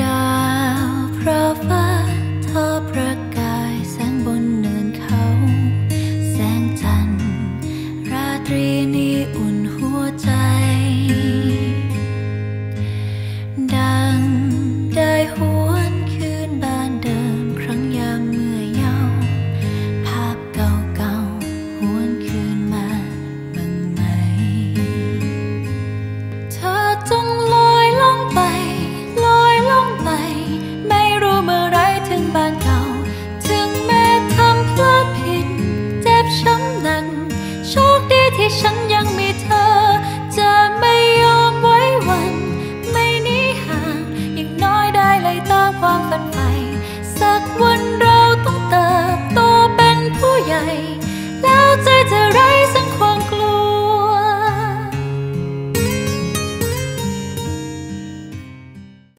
ดาวเพราะฟ้า แล้วใจจะไร